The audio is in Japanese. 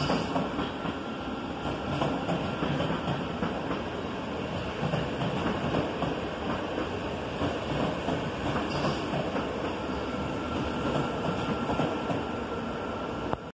うん。